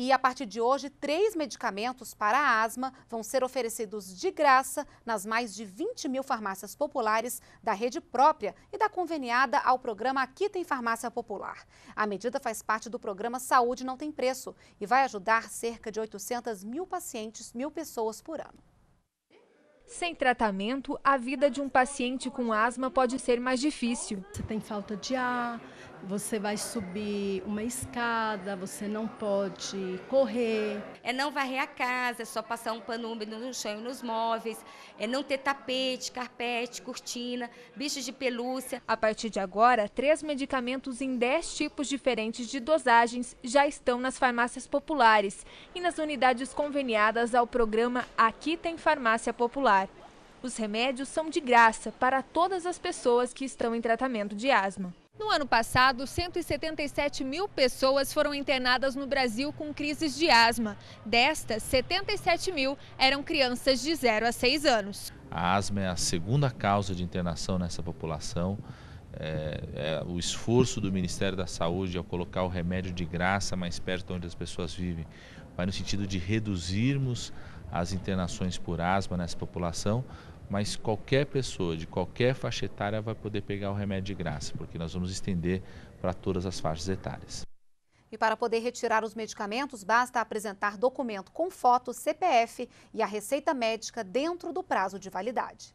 E a partir de hoje, três medicamentos para asma vão ser oferecidos de graça nas mais de 20 mil farmácias populares da rede própria e da conveniada ao programa Aqui Tem Farmácia Popular. A medida faz parte do programa Saúde Não Tem Preço e vai ajudar cerca de 800 mil pacientes, mil pessoas por ano. Sem tratamento, a vida de um paciente com asma pode ser mais difícil. Você tem falta de ar, você vai subir uma escada, você não pode correr. É não varrer a casa, é só passar um pano úmido no chão e nos móveis, é não ter tapete, carpete, cortina, bichos de pelúcia. A partir de agora, três medicamentos em dez tipos diferentes de dosagens já estão nas farmácias populares e nas unidades conveniadas ao programa Aqui Tem Farmácia Popular. Os remédios são de graça para todas as pessoas que estão em tratamento de asma. No ano passado, 177 mil pessoas foram internadas no Brasil com crises de asma. Destas, 77 mil eram crianças de 0 a 6 anos. A asma é a segunda causa de internação nessa população. É, é, o esforço do Ministério da Saúde ao colocar o remédio de graça mais perto onde as pessoas vivem vai no sentido de reduzirmos as internações por asma nessa população, mas qualquer pessoa de qualquer faixa etária vai poder pegar o remédio de graça, porque nós vamos estender para todas as faixas etárias. E para poder retirar os medicamentos, basta apresentar documento com foto, CPF e a receita médica dentro do prazo de validade.